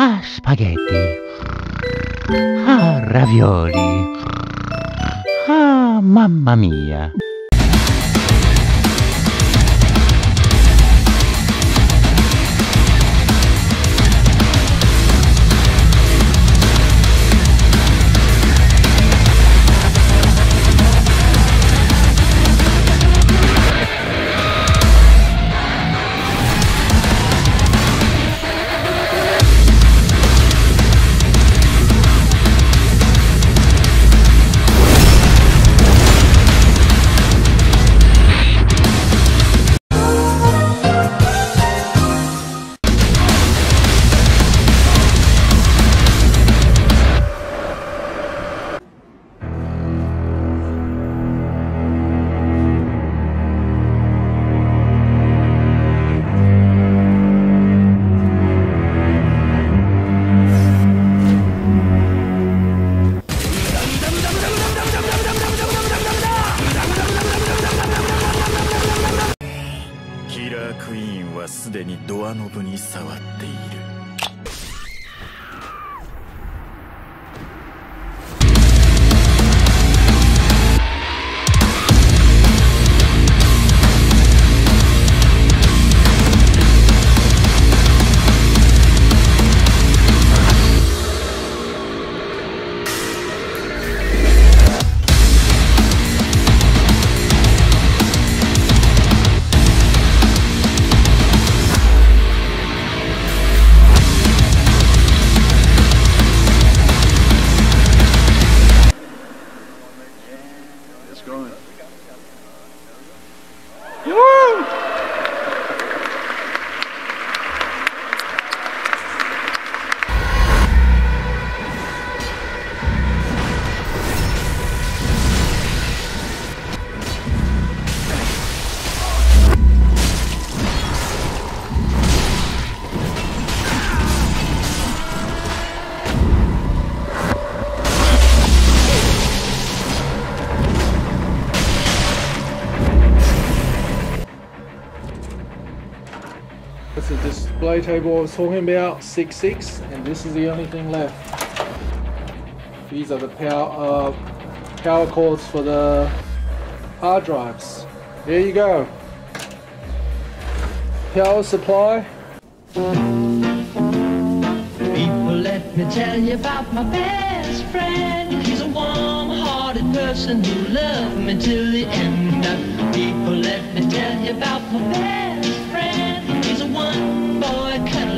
Ah, spaghetti. Ah, ravioli. Ah, mamma mia. 川のぶに触っている。The table I was talking about, 6.6, and this is the only thing left. These are the power, uh, power cords for the hard drives. There you go. Power supply. People, let me tell you about my best friend. He's a warm-hearted person who loved me till the end. People, let me tell you about my best friend. He's a one-boy cuddly toy,